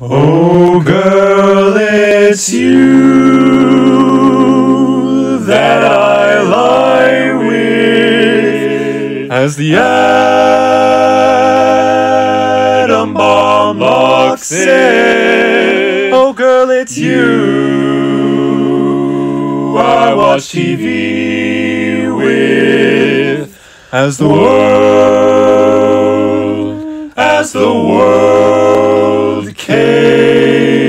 Oh, girl, it's you that I lie with as the atom bomb locks in. Oh, girl, it's you I watch TV with as the world, as the world. Ei.